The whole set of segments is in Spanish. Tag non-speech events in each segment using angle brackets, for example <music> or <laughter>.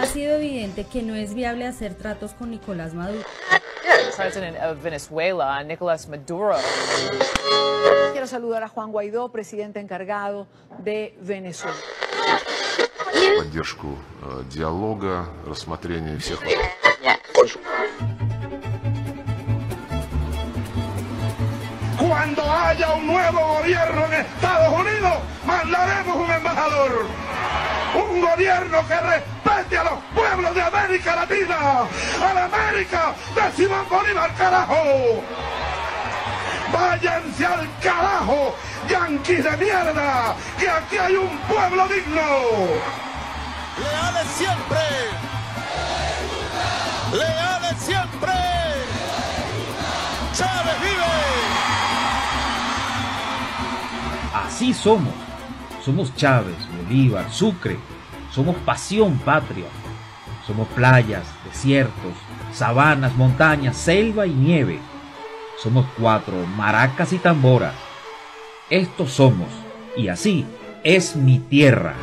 Ha sido evidente que no es viable hacer tratos con Nicolás Maduro. President of Venezuela, Nicolás Maduro. Quiero saludar a Juan Guaidó, presidente encargado de Venezuela. поддержку э, диалога, рассмотрения всех Cuando haya un nuevo gobierno en Estados Unidos, mandaremos un embajador. Un gobierno que respete a los pueblos de América Latina. A la América de Simón Bolívar, carajo. Váyanse al carajo, yanquis de mierda, que aquí hay un pueblo digno. Leales siempre. Leales siempre. Chávez vive. Así somos. Somos Chávez, Bolívar, Sucre. Somos pasión patria. Somos playas, desiertos, sabanas, montañas, selva y nieve. Somos cuatro, maracas y tamboras. Estos somos. Y así es mi tierra.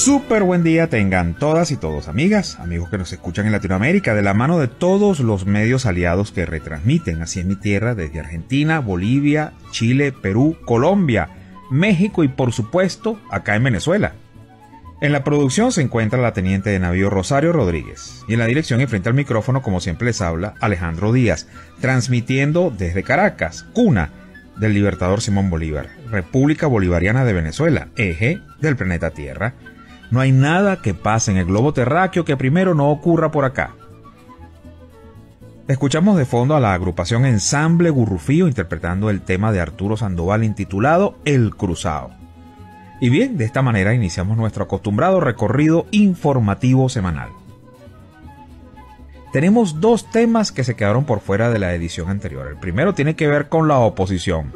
Súper buen día tengan todas y todos, amigas, amigos que nos escuchan en Latinoamérica, de la mano de todos los medios aliados que retransmiten así en mi tierra desde Argentina, Bolivia, Chile, Perú, Colombia, México y por supuesto acá en Venezuela. En la producción se encuentra la teniente de navío Rosario Rodríguez y en la dirección y frente al micrófono, como siempre les habla, Alejandro Díaz, transmitiendo desde Caracas, cuna del libertador Simón Bolívar, República Bolivariana de Venezuela, eje del planeta Tierra. No hay nada que pase en el globo terráqueo que primero no ocurra por acá. Escuchamos de fondo a la agrupación Ensamble Gurrufío interpretando el tema de Arturo Sandoval intitulado El Cruzado. Y bien, de esta manera iniciamos nuestro acostumbrado recorrido informativo semanal. Tenemos dos temas que se quedaron por fuera de la edición anterior. El primero tiene que ver con la oposición.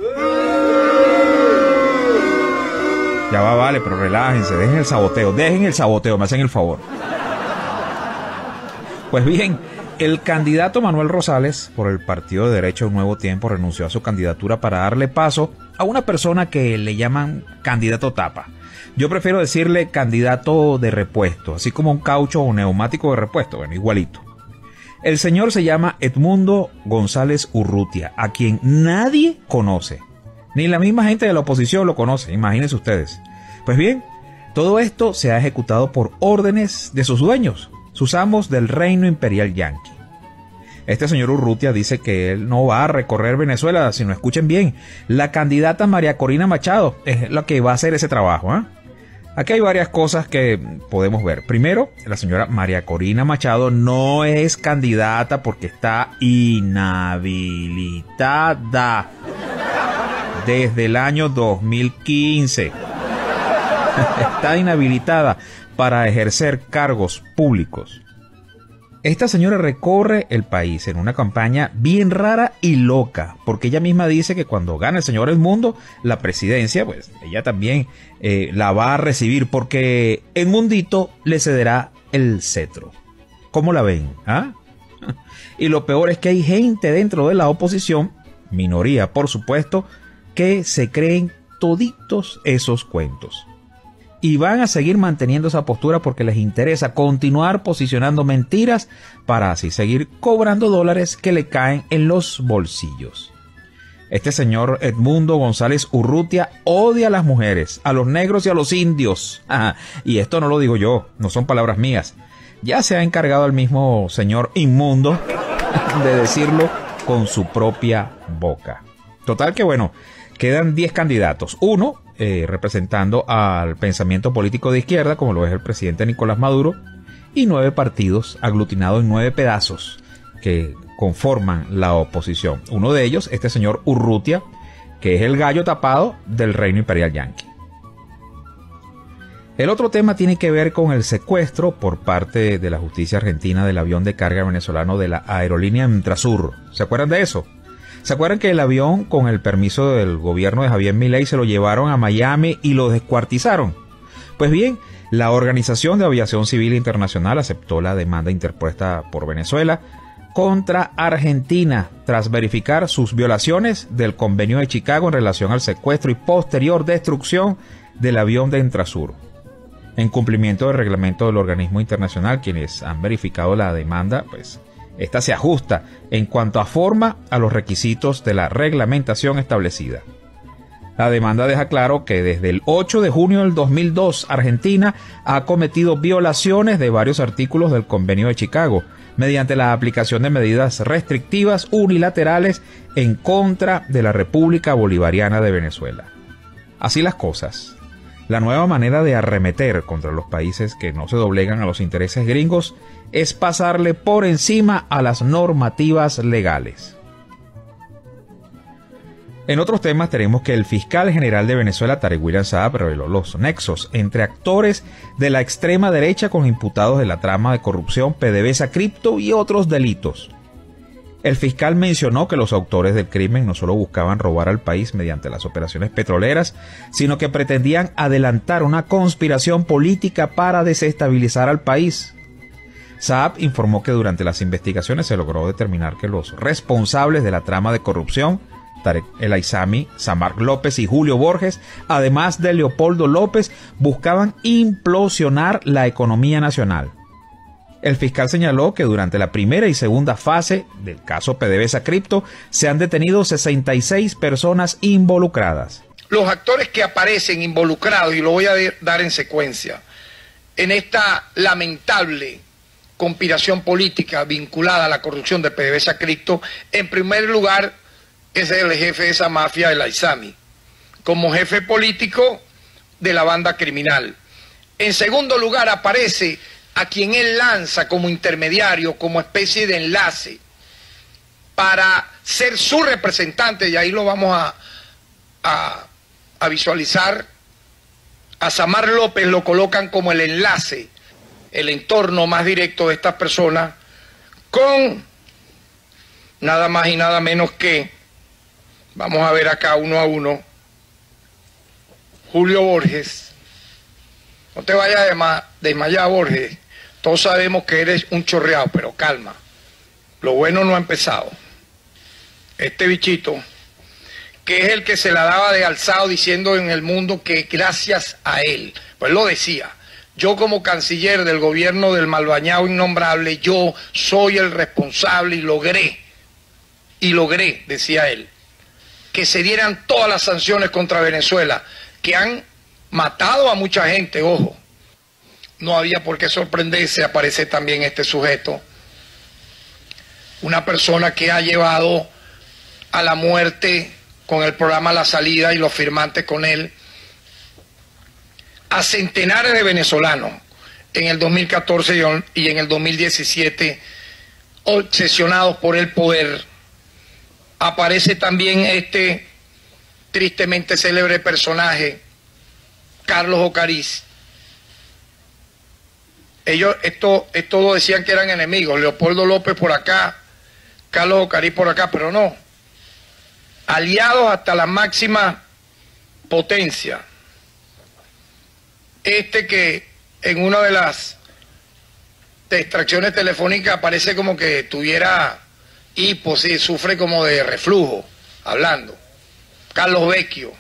Ya va, vale, pero relájense, dejen el saboteo, dejen el saboteo, me hacen el favor. Pues bien, el candidato Manuel Rosales, por el Partido de Derecho Un Nuevo Tiempo, renunció a su candidatura para darle paso a una persona que le llaman candidato tapa. Yo prefiero decirle candidato de repuesto, así como un caucho o neumático de repuesto, bueno, igualito. El señor se llama Edmundo González Urrutia, a quien nadie conoce. Ni la misma gente de la oposición lo conoce, imagínense ustedes. Pues bien, todo esto se ha ejecutado por órdenes de sus dueños, sus amos del reino imperial yanqui. Este señor Urrutia dice que él no va a recorrer Venezuela, si no escuchen bien. La candidata María Corina Machado es la que va a hacer ese trabajo. ¿eh? Aquí hay varias cosas que podemos ver. Primero, la señora María Corina Machado no es candidata porque está inhabilitada desde el año 2015. <laughs> Está inhabilitada para ejercer cargos públicos. Esta señora recorre el país en una campaña bien rara y loca, porque ella misma dice que cuando gane el señor Edmundo la presidencia, pues ella también eh, la va a recibir, porque Edmundito le cederá el cetro. ¿Cómo la ven? ¿Ah? <laughs> Y lo peor es que hay gente dentro de la oposición, minoría por supuesto, que se creen toditos esos cuentos. Y van a seguir manteniendo esa postura porque les interesa continuar posicionando mentiras para así seguir cobrando dólares que le caen en los bolsillos. Este señor Edmundo González Urrutia odia a las mujeres, a los negros y a los indios. y esto no lo digo yo, no son palabras mías. Ya se ha encargado el mismo señor inmundo <laughs> de decirlo con su propia boca. Total que bueno, quedan 10 candidatos. Uno eh, representando al pensamiento político de izquierda, como lo es el presidente Nicolás Maduro, y nueve partidos aglutinados en nueve pedazos que conforman la oposición. Uno de ellos, este señor Urrutia, que es el gallo tapado del reino imperial yanqui. El otro tema tiene que ver con el secuestro por parte de la justicia argentina del avión de carga venezolano de la aerolínea Intrasur. ¿Se acuerdan de eso? ¿Se acuerdan que el avión, con el permiso del gobierno de Javier Milei, se lo llevaron a Miami y lo descuartizaron? Pues bien, la Organización de Aviación Civil Internacional aceptó la demanda interpuesta por Venezuela contra Argentina tras verificar sus violaciones del convenio de Chicago en relación al secuestro y posterior destrucción del avión de Entrasur. En cumplimiento del reglamento del organismo internacional, quienes han verificado la demanda, pues esta se ajusta en cuanto a forma a los requisitos de la reglamentación establecida. La demanda deja claro que desde el 8 de junio del 2002 Argentina ha cometido violaciones de varios artículos del Convenio de Chicago mediante la aplicación de medidas restrictivas unilaterales en contra de la República Bolivariana de Venezuela. Así las cosas. La nueva manera de arremeter contra los países que no se doblegan a los intereses gringos es pasarle por encima a las normativas legales. En otros temas tenemos que el fiscal general de Venezuela, Tarek William Saab, reveló los nexos entre actores de la extrema derecha con imputados de la trama de corrupción, PDVSA, cripto y otros delitos. El fiscal mencionó que los autores del crimen no solo buscaban robar al país mediante las operaciones petroleras, sino que pretendían adelantar una conspiración política para desestabilizar al país. Saab informó que durante las investigaciones se logró determinar que los responsables de la trama de corrupción Tarek El Aizami, Samar López y Julio Borges, además de Leopoldo López, buscaban implosionar la economía nacional. El fiscal señaló que durante la primera y segunda fase del caso PDVSA Cripto se han detenido 66 personas involucradas. Los actores que aparecen involucrados, y lo voy a dar en secuencia, en esta lamentable conspiración política vinculada a la corrupción de PDVSA Cripto, en primer lugar es el jefe de esa mafia, el Aizami, como jefe político de la banda criminal. En segundo lugar aparece a quien él lanza como intermediario, como especie de enlace, para ser su representante, y ahí lo vamos a, a, visualizar. A Samar López lo colocan como el enlace, el entorno más directo de estas personas, con nada más y nada menos que Vamos a ver acá uno a uno. Julio Borges. No te vayas a Borges. Todos sabemos que eres un chorreado, pero calma. Lo bueno no ha empezado. Este bichito, que es el que se la daba de alzado diciendo en el mundo que gracias a él, pues lo decía, yo como canciller del gobierno del malbañado innombrable, yo soy el responsable y logré, y logré, decía él, que se dieran todas las sanciones contra Venezuela, que han matado a mucha gente, ojo. No había por qué sorprenderse, aparece también este sujeto, una persona que ha llevado a la muerte con el programa La Salida y los firmantes con él a centenares de venezolanos en el 2014 y en el 2017 obsesionados por el poder aparece también este tristemente célebre personaje, Carlos Ocariz. Ellos, esto, esto decían que eran enemigos, Leopoldo López por acá, Carlos Ocariz por acá, pero no. Aliados hasta la máxima potencia. Este que en una de las extracciones telefónicas parece como que tuviera pues sí, sufre como de reflujo, hablando. Carlos Vecchio.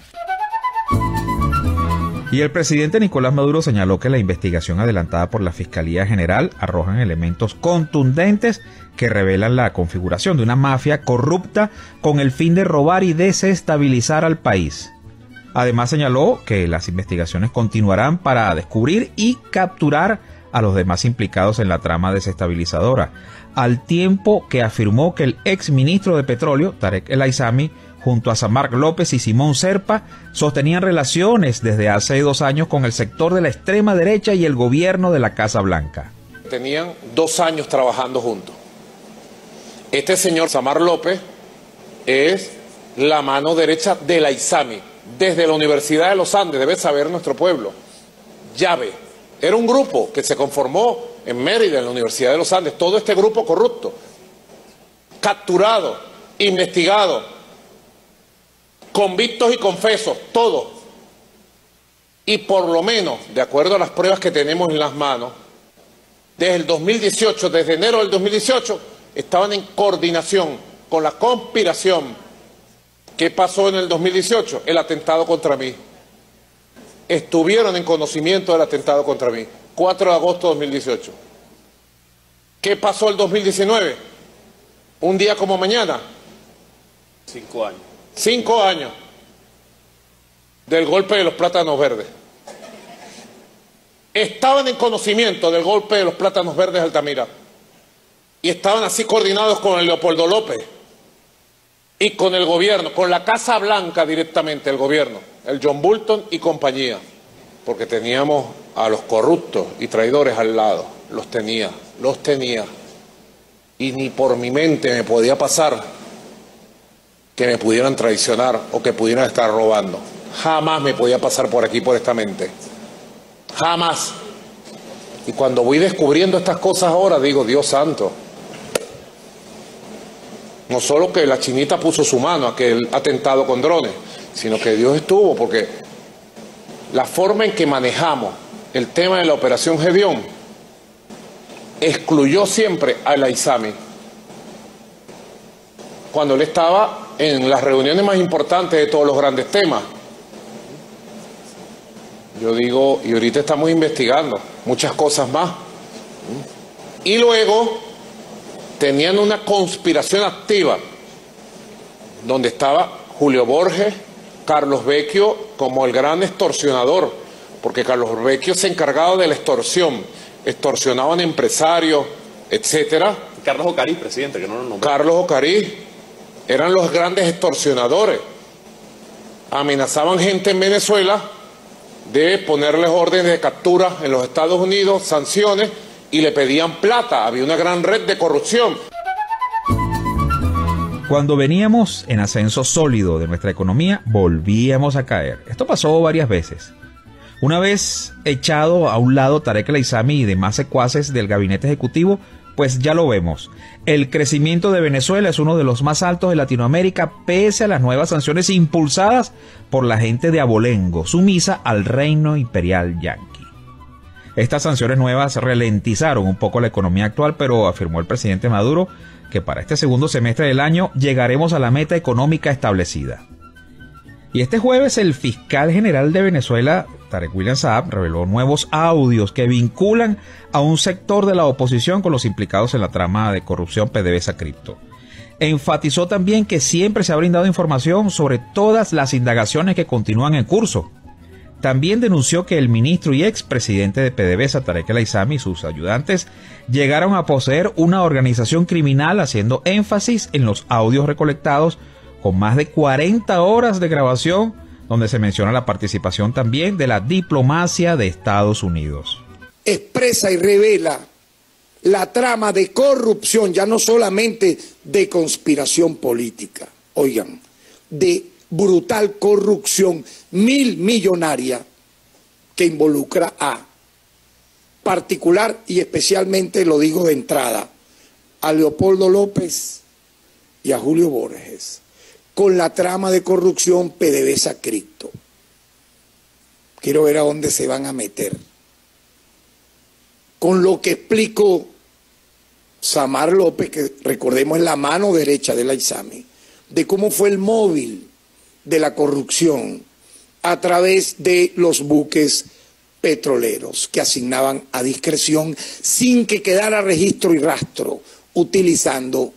Y el presidente Nicolás Maduro señaló que la investigación adelantada por la Fiscalía General arrojan elementos contundentes que revelan la configuración de una mafia corrupta con el fin de robar y desestabilizar al país. Además señaló que las investigaciones continuarán para descubrir y capturar a los demás implicados en la trama desestabilizadora, al tiempo que afirmó que el ex ministro de Petróleo, Tarek El Aizami, junto a Samark López y Simón Serpa, sostenían relaciones desde hace dos años con el sector de la extrema derecha y el gobierno de la Casa Blanca. Tenían dos años trabajando juntos. Este señor Samar López es la mano derecha de la ISAMI, desde la Universidad de los Andes, debe saber nuestro pueblo. Llave. Era un grupo que se conformó en Mérida, en la Universidad de los Andes, todo este grupo corrupto, capturado, investigado, convictos y confesos, todo. Y por lo menos, de acuerdo a las pruebas que tenemos en las manos, desde el 2018, desde enero del 2018, estaban en coordinación con la conspiración. ¿Qué pasó en el 2018? El atentado contra mí. Estuvieron en conocimiento del atentado contra mí. 4 de agosto de 2018. ¿Qué pasó el 2019? Un día como mañana. Cinco años. Cinco años del golpe de los plátanos verdes. Estaban en conocimiento del golpe de los plátanos verdes de Altamira. Y estaban así coordinados con el Leopoldo López y con el gobierno, con la Casa Blanca directamente, el gobierno, el John Bolton y compañía, porque teníamos a los corruptos y traidores al lado, los tenía, los tenía. Y ni por mi mente me podía pasar que me pudieran traicionar o que pudieran estar robando. Jamás me podía pasar por aquí, por esta mente. Jamás. Y cuando voy descubriendo estas cosas ahora, digo, Dios santo, no solo que la chinita puso su mano a aquel atentado con drones, sino que Dios estuvo, porque la forma en que manejamos el tema de la operación Gedeón excluyó siempre a la ISAMI. Cuando él estaba en las reuniones más importantes de todos los grandes temas. Yo digo, y ahorita estamos investigando muchas cosas más. Y luego tenían una conspiración activa donde estaba Julio Borges, Carlos Vecchio como el gran extorsionador, porque Carlos Vecchio se encargaba de la extorsión, extorsionaban empresarios, etcétera. Carlos Ocariz, presidente, que no lo nombró. Carlos Ocariz, eran los grandes extorsionadores. Amenazaban gente en Venezuela de ponerles órdenes de captura en los Estados Unidos, sanciones, y le pedían plata. Había una gran red de corrupción. Cuando veníamos en ascenso sólido de nuestra economía, volvíamos a caer. Esto pasó varias veces. Una vez echado a un lado Tarek El y demás secuaces del gabinete ejecutivo, pues ya lo vemos. El crecimiento de Venezuela es uno de los más altos de Latinoamérica pese a las nuevas sanciones impulsadas por la gente de Abolengo, sumisa al reino imperial yanqui. Estas sanciones nuevas ralentizaron un poco la economía actual, pero afirmó el presidente Maduro que para este segundo semestre del año llegaremos a la meta económica establecida. Y este jueves el fiscal general de Venezuela, Tarek William Saab, reveló nuevos audios que vinculan a un sector de la oposición con los implicados en la trama de corrupción PDVSA Cripto. Enfatizó también que siempre se ha brindado información sobre todas las indagaciones que continúan en curso. También denunció que el ministro y expresidente de PDVSA, Tarek El Aizami, y sus ayudantes llegaron a poseer una organización criminal haciendo énfasis en los audios recolectados con más de 40 horas de grabación, donde se menciona la participación también de la diplomacia de Estados Unidos. Expresa y revela la trama de corrupción, ya no solamente de conspiración política, oigan, de brutal corrupción mil millonaria que involucra a particular y especialmente, lo digo de entrada, a Leopoldo López y a Julio Borges con la trama de corrupción PDVSA Cripto. Quiero ver a dónde se van a meter. Con lo que explicó Samar López, que recordemos es la mano derecha de la de cómo fue el móvil de la corrupción a través de los buques petroleros que asignaban a discreción sin que quedara registro y rastro, utilizando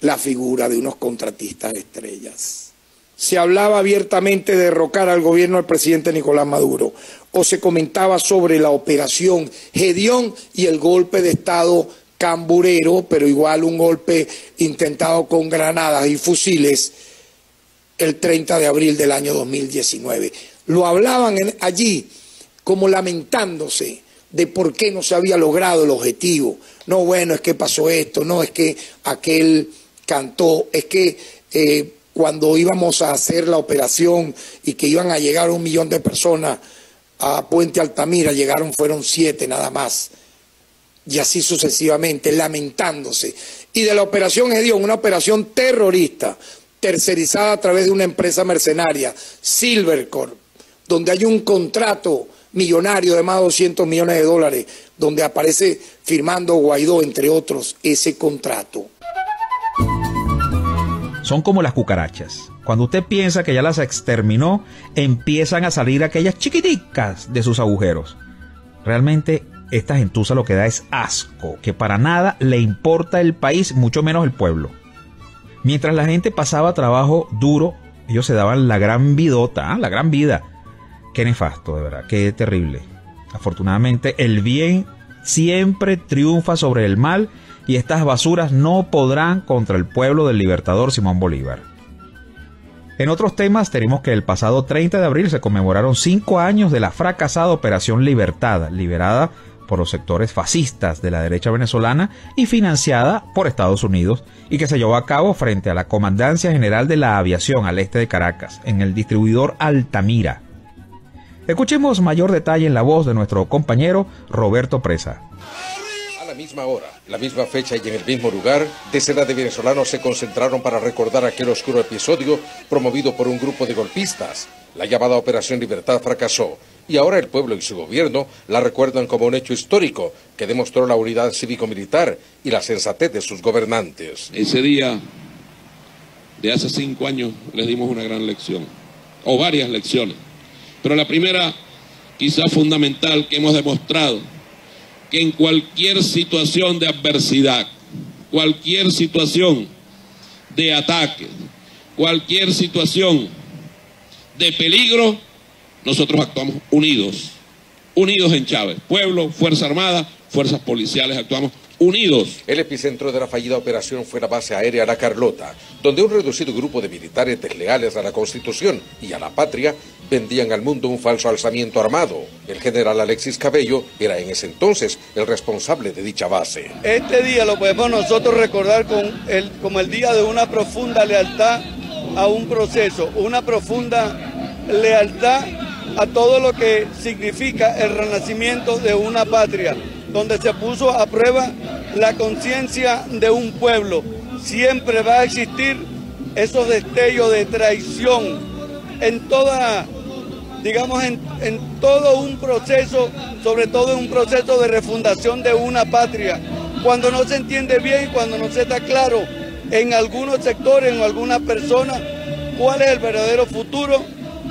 la figura de unos contratistas estrellas. Se hablaba abiertamente de derrocar al gobierno del presidente Nicolás Maduro o se comentaba sobre la operación Gedeón y el golpe de Estado camburero, pero igual un golpe intentado con granadas y fusiles el 30 de abril del año 2019. Lo hablaban allí como lamentándose de por qué no se había logrado el objetivo. No, bueno, es que pasó esto, no, es que aquel cantó, es que eh, cuando íbamos a hacer la operación y que iban a llegar un millón de personas a Puente Altamira, llegaron, fueron siete nada más. Y así sucesivamente, lamentándose. Y de la operación Edión, una operación terrorista, tercerizada a través de una empresa mercenaria, Silvercorp, donde hay un contrato millonario de más de 200 millones de dólares, donde aparece firmando Guaidó, entre otros, ese contrato. Son como las cucarachas. Cuando usted piensa que ya las exterminó, empiezan a salir aquellas chiquiticas de sus agujeros. Realmente esta gentuza lo que da es asco, que para nada le importa el país, mucho menos el pueblo. Mientras la gente pasaba trabajo duro, ellos se daban la gran vidota, ¿ah? la gran vida. Qué nefasto, de verdad, qué terrible. Afortunadamente, el bien siempre triunfa sobre el mal y estas basuras no podrán contra el pueblo del libertador Simón Bolívar. En otros temas tenemos que el pasado 30 de abril se conmemoraron cinco años de la fracasada Operación Libertad, liberada por los sectores fascistas de la derecha venezolana y financiada por Estados Unidos y que se llevó a cabo frente a la Comandancia General de la Aviación al este de Caracas, en el distribuidor Altamira. Escuchemos mayor detalle en la voz de nuestro compañero Roberto Presa. Misma hora, la misma fecha y en el mismo lugar, decenas de venezolanos se concentraron para recordar aquel oscuro episodio promovido por un grupo de golpistas. La llamada Operación Libertad fracasó y ahora el pueblo y su gobierno la recuerdan como un hecho histórico que demostró la unidad cívico-militar y la sensatez de sus gobernantes. Ese día de hace cinco años les dimos una gran lección, o varias lecciones, pero la primera, quizá fundamental, que hemos demostrado que en cualquier situación de adversidad, cualquier situación de ataque, cualquier situación de peligro, nosotros actuamos unidos, unidos en Chávez, pueblo, Fuerza Armada, fuerzas policiales, actuamos unidos. El epicentro de la fallida operación fue la base aérea La Carlota, donde un reducido grupo de militares desleales a la Constitución y a la patria vendían al mundo un falso alzamiento armado. El general Alexis Cabello era en ese entonces el responsable de dicha base. Este día lo podemos nosotros recordar con el, como el día de una profunda lealtad a un proceso, una profunda lealtad a todo lo que significa el renacimiento de una patria, donde se puso a prueba la conciencia de un pueblo. Siempre va a existir esos destellos de traición en toda, digamos, en, en todo un proceso, sobre todo en un proceso de refundación de una patria. Cuando no se entiende bien, cuando no se está claro en algunos sectores, en algunas personas, cuál es el verdadero futuro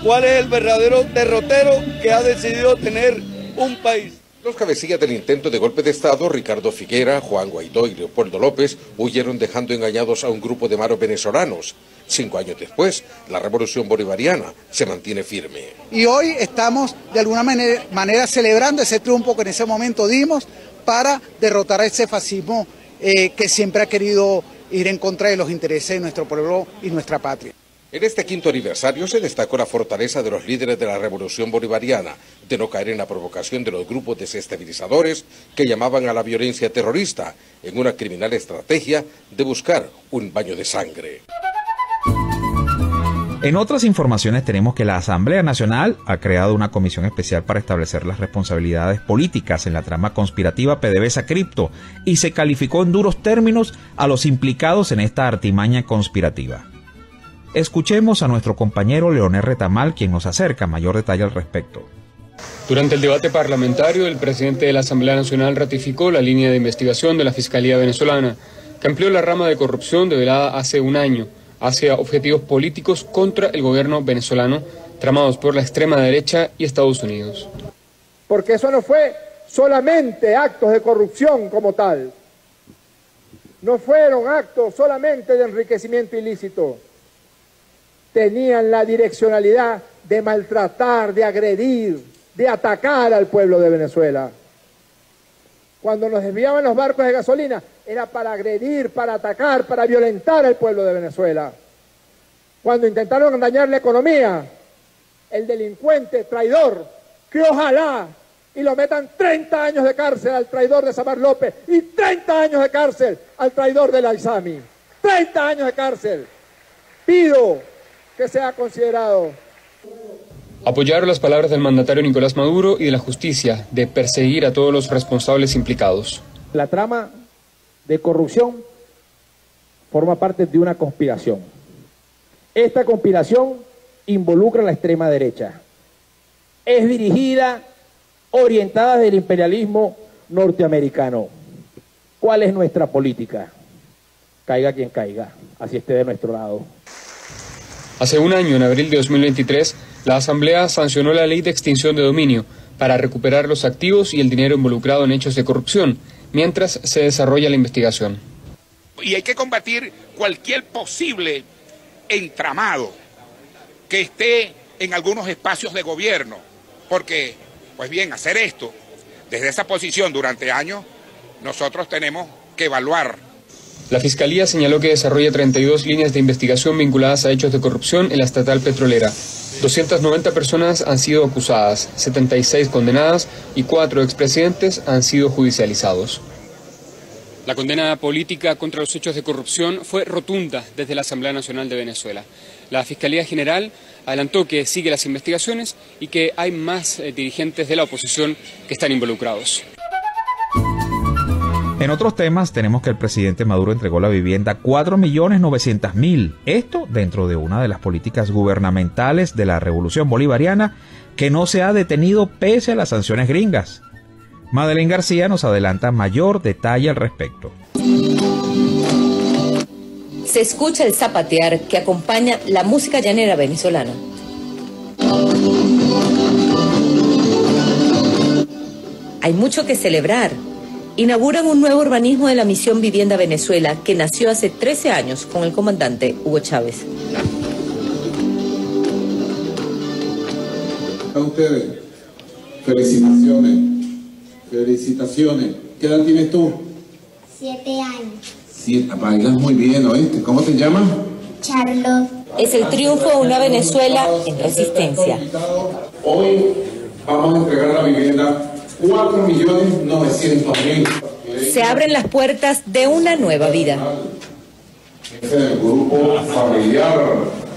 cuál es el verdadero derrotero que ha decidido tener un país. Los cabecillas del intento de golpe de Estado, Ricardo Figuera, Juan Guaidó y Leopoldo López, huyeron dejando engañados a un grupo de maros venezolanos. Cinco años después, la revolución bolivariana se mantiene firme. Y hoy estamos de alguna manera, celebrando ese triunfo que en ese momento dimos para derrotar a ese fascismo eh, que siempre ha querido ir en contra de los intereses de nuestro pueblo y nuestra patria. En este quinto aniversario se destacó la fortaleza de los líderes de la revolución bolivariana, de no caer en la provocación de los grupos desestabilizadores que llamaban a la violencia terrorista, en una criminal estrategia de buscar un baño de sangre. En otras informaciones tenemos que la Asamblea Nacional ha creado una comisión especial para establecer las responsabilidades políticas en la trama conspirativa PDVSA Cripto y se calificó en duros términos a los implicados en esta artimaña conspirativa. Escuchemos a nuestro compañero Leonel Retamal, quien nos acerca mayor detalle al respecto. Durante el debate parlamentario, el presidente de la Asamblea Nacional ratificó la línea de investigación de la Fiscalía venezolana, que amplió la rama de corrupción develada hace un año hacia objetivos políticos contra el gobierno venezolano, tramados por la extrema derecha y Estados Unidos. Porque eso no fue solamente actos de corrupción como tal, no fueron actos solamente de enriquecimiento ilícito, tenían la direccionalidad de maltratar, de agredir, de atacar al pueblo de Venezuela. Cuando nos desviaban los barcos de gasolina, era para agredir, para atacar, para violentar al pueblo de Venezuela. Cuando intentaron dañar la economía, el delincuente traidor, que ojalá y lo metan 30 años de cárcel al traidor de Samar López y 30 años de cárcel al traidor de la ISAMI. 30 años de cárcel. Pido que sea considerado. Apoyaron las palabras del mandatario Nicolás Maduro y de la justicia de perseguir a todos los responsables implicados. La trama de corrupción forma parte de una conspiración. Esta conspiración involucra a la extrema derecha. Es dirigida, orientada del imperialismo norteamericano. ¿Cuál es nuestra política? caiga quien caiga, así esté de nuestro lado. Hace un año, en abril de 2023, la Asamblea sancionó la ley de extinción de dominio para recuperar los activos y el dinero involucrado en hechos de corrupción, mientras se desarrolla la investigación. Y hay que combatir cualquier posible entramado que esté en algunos espacios de gobierno, porque, pues bien, hacer esto desde esa posición durante años, nosotros tenemos que evaluar la Fiscalía señaló que desarrolla 32 líneas de investigación vinculadas a hechos de corrupción en la estatal petrolera. 290 personas han sido acusadas, 76 condenadas y cuatro expresidentes han sido judicializados. La condena política contra los hechos de corrupción fue rotunda desde la Asamblea Nacional de Venezuela. La Fiscalía General adelantó que sigue las investigaciones y que hay más eh, dirigentes de la oposición que están involucrados. En otros temas, tenemos que el presidente Maduro entregó la vivienda 4.900.000. Esto dentro de una de las políticas gubernamentales de la revolución bolivariana que no se ha detenido pese a las sanciones gringas. Madeleine García nos adelanta mayor detalle al respecto. Se escucha el zapatear que acompaña la música llanera venezolana. Hay mucho que celebrar inauguran un nuevo urbanismo de la misión Vivienda Venezuela que nació hace 13 años con el comandante Hugo Chávez. A ustedes, felicitaciones, felicitaciones. ¿Qué edad tienes tú? Siete años. Siete, bailas muy bien, ¿oíste? ¿Cómo te llamas? Charlotte. Es el triunfo de una Venezuela en resistencia. Hoy vamos a entregar la vivienda 4.900.000. Se abren las puertas de una nueva vida. Es el grupo familiar,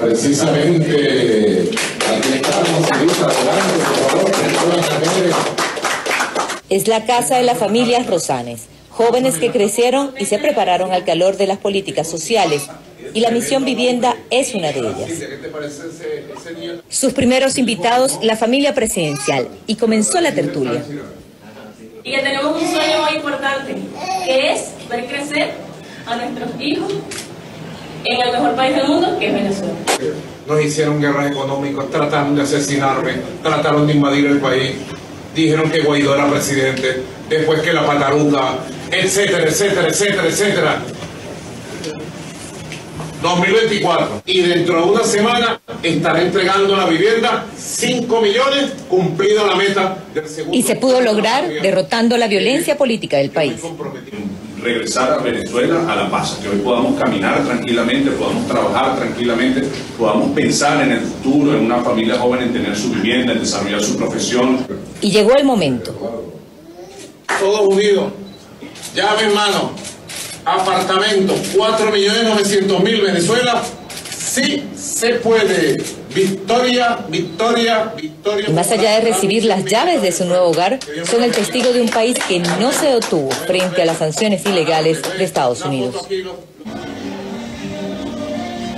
precisamente. Es la casa de las familias Rosanes, jóvenes que crecieron y se prepararon al calor de las políticas sociales y la misión vivienda es una de ellas. Sus primeros invitados, la familia presidencial, y comenzó la tertulia. Y que tenemos un sueño muy importante, que es ver crecer a nuestros hijos en el mejor país del mundo, que es Venezuela. Nos hicieron guerras económicas, trataron de asesinarme, trataron de invadir el país, dijeron que Guaidó era presidente, después que la pataruga, etcétera, etcétera, etcétera, etcétera. 2024. Y dentro de una semana estará entregando la vivienda 5 millones, cumplida la meta del segundo. Y se pudo lograr derrotando la violencia política del país. Regresar a Venezuela a la paz, que hoy podamos caminar tranquilamente, podamos trabajar tranquilamente, podamos pensar en el futuro, en una familia joven, en tener su vivienda, en desarrollar su profesión. Y llegó el momento. Todos unidos, llave en mano, apartamento, 4.900.000 Venezuela, sí se puede. Victoria, victoria, victoria. Y más allá de recibir las llaves de su nuevo hogar, son el testigo de un país que no se detuvo frente a las sanciones ilegales de Estados Unidos.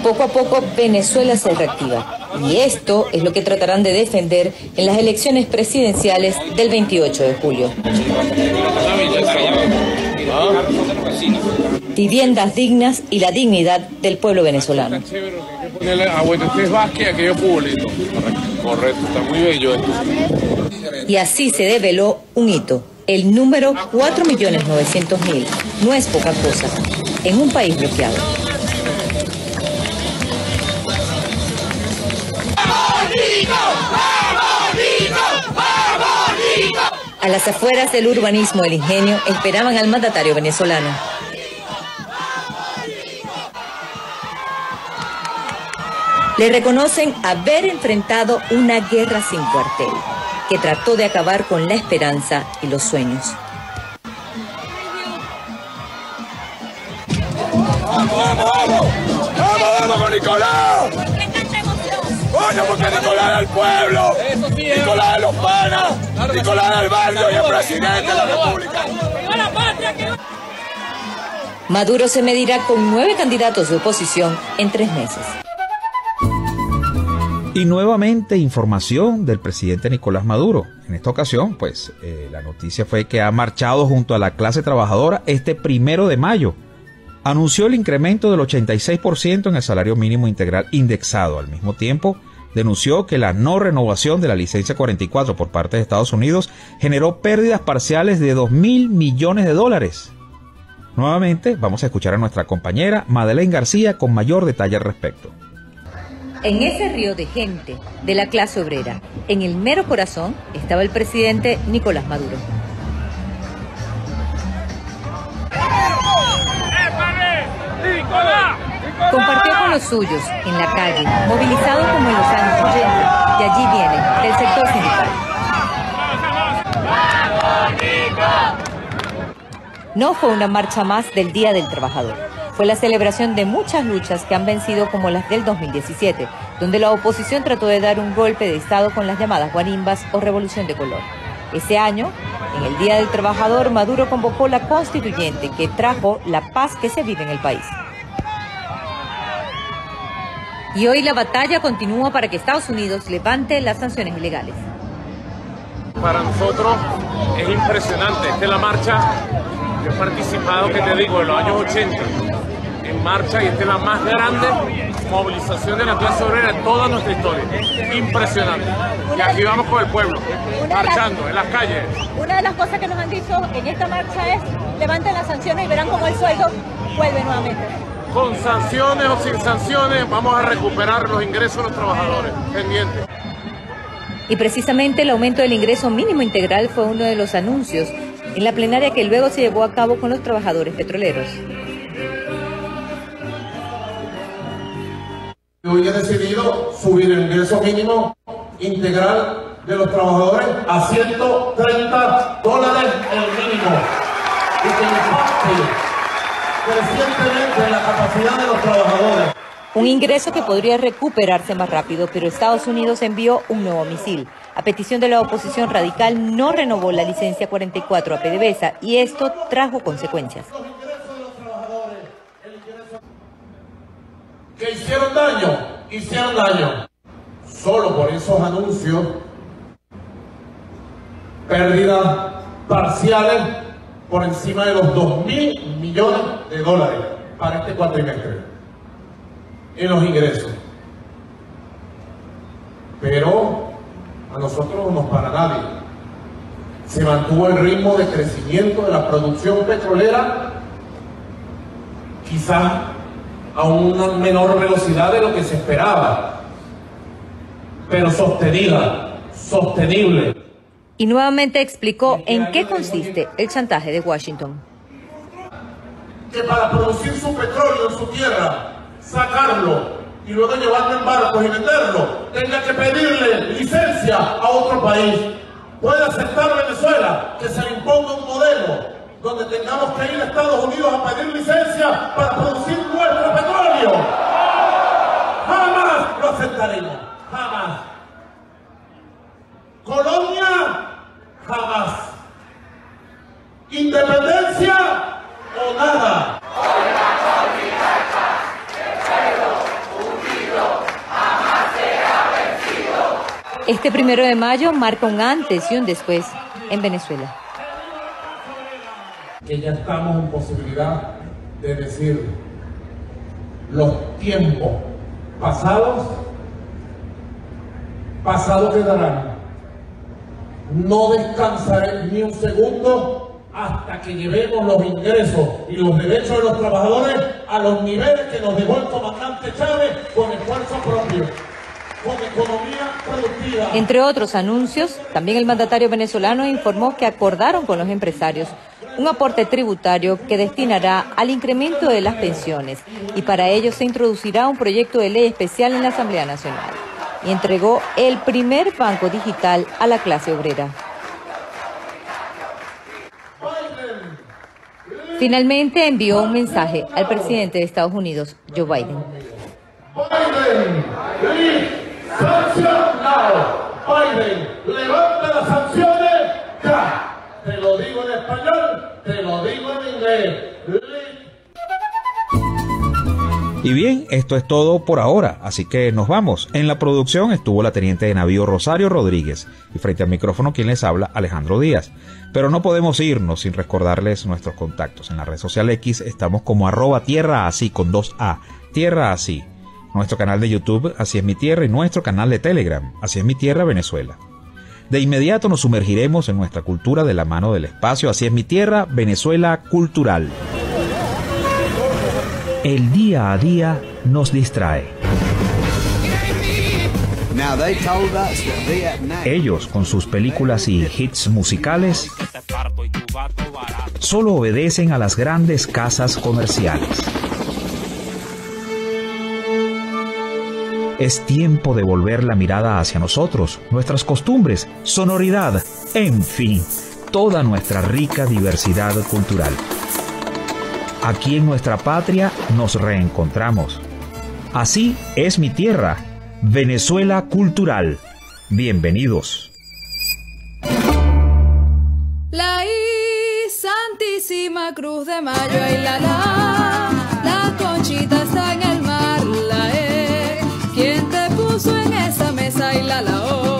Poco a poco Venezuela se reactiva y esto es lo que tratarán de defender en las elecciones presidenciales del 28 de julio. Viviendas dignas y la dignidad del pueblo venezolano. Correcto, está muy bello esto. Y así se develó un hito. El número 4.900.000 no es poca cosa en un país bloqueado. A las afueras del urbanismo del ingenio esperaban al mandatario venezolano. Le reconocen haber enfrentado una guerra sin cuartel, que trató de acabar con la esperanza y los sueños. ¡Vamos, vamos, vamos! ¡Vamos, vamos Nicolás! ¡Coño, porque Nicolás era el pueblo! ¡Nicolás de los panas! ¡Nicolás del barrio y el presidente de la República! Maduro se medirá con nueve candidatos de oposición en tres meses. Y nuevamente información del presidente Nicolás Maduro. En esta ocasión, pues eh, la noticia fue que ha marchado junto a la clase trabajadora este primero de mayo anunció el incremento del 86% en el salario mínimo integral indexado. Al mismo tiempo, denunció que la no renovación de la licencia 44 por parte de Estados Unidos generó pérdidas parciales de 2 mil millones de dólares. Nuevamente, vamos a escuchar a nuestra compañera Madeleine García con mayor detalle al respecto. En ese río de gente de la clase obrera, en el mero corazón, estaba el presidente Nicolás Maduro. Compartió con los suyos en la calle, movilizado como en los años 80, y allí viene, del sector sindical. No fue una marcha más del Día del Trabajador. Fue la celebración de muchas luchas que han vencido como las del 2017, donde la oposición trató de dar un golpe de Estado con las llamadas guarimbas o revolución de color. Ese año, en el Día del Trabajador, Maduro convocó la constituyente que trajo la paz que se vive en el país. Y hoy la batalla continúa para que Estados Unidos levante las sanciones ilegales. Para nosotros es impresionante. Esta es la marcha, yo he participado, que te digo, en los años 80, en marcha y esta es la más grande movilización de la clase obrera en toda nuestra historia. Impresionante. Y aquí vamos con el pueblo, marchando en las calles. Una de las cosas que nos han dicho en esta marcha es levanten las sanciones y verán cómo el sueldo vuelve nuevamente con sanciones o sin sanciones, vamos a recuperar los ingresos de los trabajadores pendientes. Y precisamente el aumento del ingreso mínimo integral fue uno de los anuncios en la plenaria que luego se llevó a cabo con los trabajadores petroleros. Hoy he decidido subir el ingreso mínimo integral de los trabajadores a 130 dólares el mínimo. Y que crecientemente la capacidad de los trabajadores. Un ingreso que podría recuperarse más rápido, pero Estados Unidos envió un nuevo misil. A petición de la oposición radical no renovó la licencia 44 a PDVSA y esto trajo consecuencias. Que hicieron daño, hicieron daño. Solo por esos anuncios, pérdidas parciales por encima de los 2 mil millones de dólares para este cuatrimestre en los ingresos. Pero a nosotros no nos para nadie. Se mantuvo el ritmo de crecimiento de la producción petrolera, quizás a una menor velocidad de lo que se esperaba, pero sostenida, sostenible y nuevamente explicó en qué consiste el chantaje de Washington. Que para producir su petróleo en su tierra, sacarlo y luego llevarlo en barcos y venderlo, tenga que pedirle licencia a otro país. Puede aceptar Venezuela que se le imponga un modelo donde tengamos que ir a Estados Unidos a pedir licencia para producir nuestro petróleo. Jamás lo aceptaremos. Jamás. Colonia, jamás. Independencia o nada. Este primero de mayo marca un antes y un después en Venezuela. Que ya estamos en posibilidad de decir los tiempos pasados, pasados quedarán. No descansaré ni un segundo hasta que llevemos los ingresos y los derechos de los trabajadores a los niveles que nos dejó el comandante Chávez con esfuerzo propio. Con economía productiva. Entre otros anuncios, también el mandatario venezolano informó que acordaron con los empresarios un aporte tributario que destinará al incremento de las pensiones y para ello se introducirá un proyecto de ley especial en la Asamblea Nacional y entregó el primer banco digital a la clase obrera. Finalmente envió un mensaje al presidente de Estados Unidos, Joe Biden. Biden, Biden, levanta las sanciones ya. Te lo digo en español, te lo digo en inglés. Y bien, esto es todo por ahora, así que nos vamos. En la producción estuvo la teniente de navío Rosario Rodríguez y frente al micrófono quien les habla Alejandro Díaz. Pero no podemos irnos sin recordarles nuestros contactos. En la red social X estamos como arroba tierra así con dos A, tierra así. Nuestro canal de YouTube, Así es mi tierra, y nuestro canal de Telegram, Así es mi tierra, Venezuela. De inmediato nos sumergiremos en nuestra cultura de la mano del espacio, Así es mi tierra, Venezuela cultural. El día a día nos distrae. Ellos, con sus películas y hits musicales, solo obedecen a las grandes casas comerciales. Es tiempo de volver la mirada hacia nosotros, nuestras costumbres, sonoridad, en fin, toda nuestra rica diversidad cultural. Aquí en nuestra patria nos reencontramos. Así es mi tierra, Venezuela cultural. Bienvenidos. La Santísima Cruz de Mayo, ay la la, la conchita está en el mar, la e. ¿Quién te puso en esa mesa, y la la oh?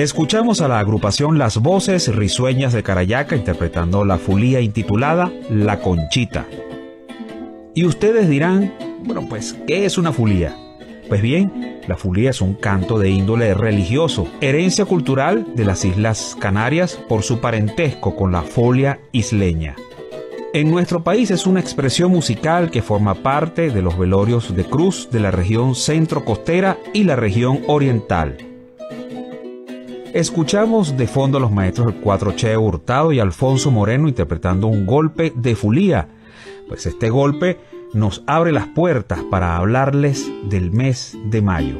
Escuchamos a la agrupación Las Voces Risueñas de Carayaca interpretando la fulía intitulada La Conchita. Y ustedes dirán, bueno, pues, ¿qué es una fulía? Pues bien, la fulía es un canto de índole religioso, herencia cultural de las Islas Canarias por su parentesco con la folia isleña. En nuestro país es una expresión musical que forma parte de los velorios de cruz de la región centro costera y la región oriental. Escuchamos de fondo a los maestros del Cuatro Che Hurtado y Alfonso Moreno interpretando un golpe de fulía, pues este golpe nos abre las puertas para hablarles del mes de mayo.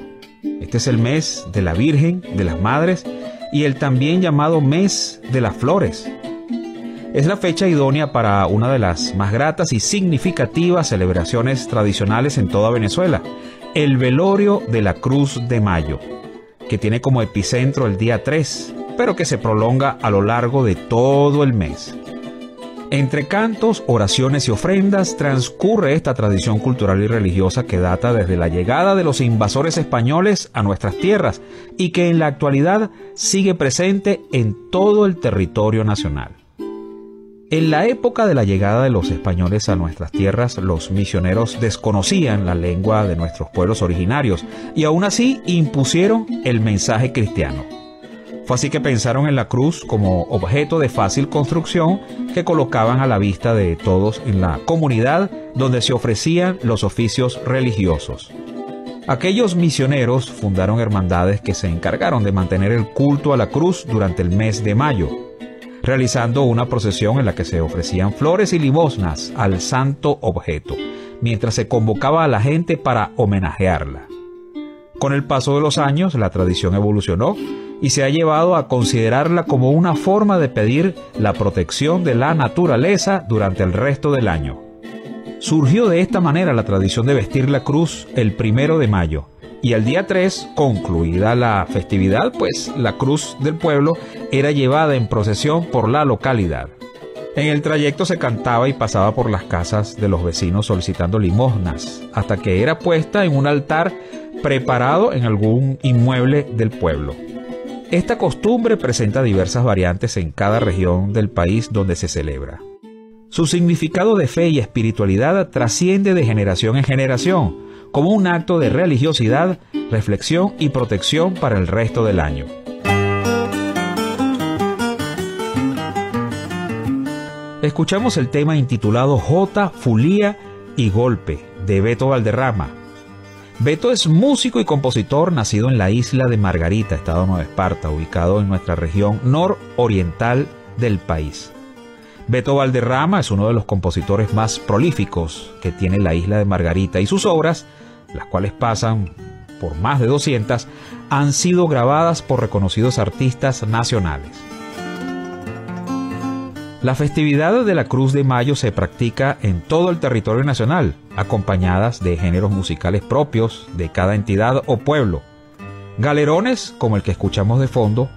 Este es el mes de la Virgen, de las Madres y el también llamado mes de las flores. es la fecha idónea para una de las más gratas y significativas celebraciones tradicionales en toda Venezuela, el velorio de la Cruz de Mayo, que tiene como epicentro el día 3, pero que se prolonga a lo largo de todo el mes. Entre cantos, oraciones y ofrendas transcurre esta tradición cultural y religiosa que data desde la llegada de los invasores españoles a nuestras tierras y que en la actualidad sigue presente en todo el territorio nacional. En la época de la llegada de los españoles a nuestras tierras, los misioneros desconocían la lengua de nuestros pueblos originarios y aún así impusieron el mensaje cristiano. Fue así que pensaron en la cruz como objeto de fácil construcción que colocaban a la vista de todos en la comunidad donde se ofrecían los oficios religiosos. Aquellos misioneros fundaron hermandades que se encargaron de mantener el culto a la cruz durante el mes de mayo, realizando una procesión en la que se ofrecían flores y limosnas al santo objeto, mientras se convocaba a la gente para homenajearla. Con el paso de los años, la tradición evolucionó y se ha llevado a considerarla como una forma de pedir la protección de la naturaleza durante el resto del año. Surgió de esta manera la tradición de vestir la cruz el primero de mayo, y al día 3, concluida la festividad, pues la cruz del pueblo era llevada en procesión por la localidad. En el trayecto se cantaba y pasaba por las casas de los vecinos solicitando limosnas, hasta que era puesta en un altar preparado en algún inmueble del pueblo. Esta costumbre presenta diversas variantes en cada región del país donde se celebra. Su significado de fe y espiritualidad trasciende de generación en generación, como un acto de religiosidad, reflexión y protección para el resto del año. Escuchamos el tema intitulado J, Fulía y Golpe de Beto Valderrama. Beto es músico y compositor nacido en la isla de Margarita, Estado Nueva Esparta, ubicado en nuestra región nororiental del país. Beto Valderrama es uno de los compositores más prolíficos que tiene la isla de Margarita y sus obras, las cuales pasan por más de 200, han sido grabadas por reconocidos artistas nacionales. La festividad de la Cruz de Mayo se practica en todo el territorio nacional, acompañadas de géneros musicales propios de cada entidad o pueblo. Galerones, como el que escuchamos de fondo,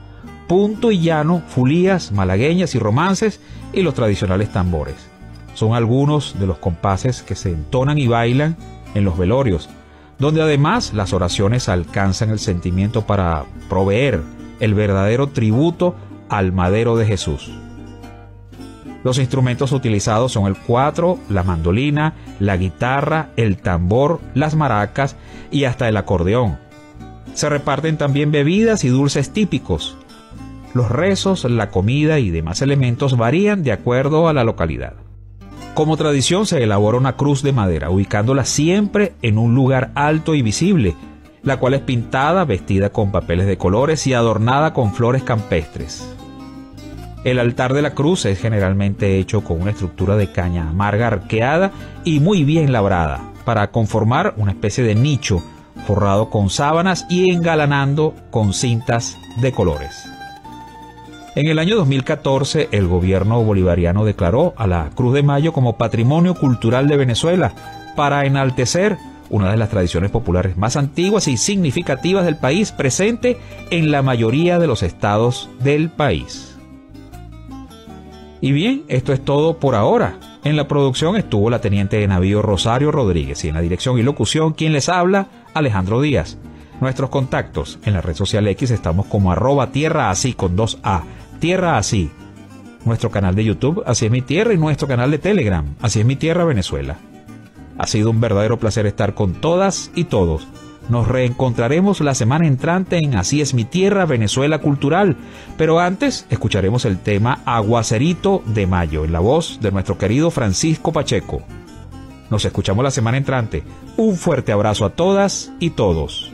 punto y llano, fulías, malagueñas y romances y los tradicionales tambores. Son algunos de los compases que se entonan y bailan en los velorios, donde además las oraciones alcanzan el sentimiento para proveer el verdadero tributo al madero de Jesús. Los instrumentos utilizados son el cuatro, la mandolina, la guitarra, el tambor, las maracas y hasta el acordeón. Se reparten también bebidas y dulces típicos. Los rezos, la comida y demás elementos varían de acuerdo a la localidad. Como tradición se elabora una cruz de madera, ubicándola siempre en un lugar alto y visible, la cual es pintada, vestida con papeles de colores y adornada con flores campestres. El altar de la cruz es generalmente hecho con una estructura de caña amarga arqueada y muy bien labrada, para conformar una especie de nicho forrado con sábanas y engalanando con cintas de colores. En el año 2014, el gobierno bolivariano declaró a la Cruz de Mayo como Patrimonio Cultural de Venezuela para enaltecer una de las tradiciones populares más antiguas y significativas del país presente en la mayoría de los estados del país. Y bien, esto es todo por ahora. En la producción estuvo la teniente de navío Rosario Rodríguez y en la dirección y locución quien les habla, Alejandro Díaz. Nuestros contactos en la red social X estamos como arroba tierra así con dos A, tierra así. Nuestro canal de YouTube, así es mi tierra, y nuestro canal de Telegram, así es mi tierra Venezuela. Ha sido un verdadero placer estar con todas y todos nos reencontraremos la semana entrante en Así es mi tierra, Venezuela Cultural. Pero antes escucharemos el tema Aguacerito de Mayo en la voz de nuestro querido Francisco Pacheco. Nos escuchamos la semana entrante. Un fuerte abrazo a todas y todos.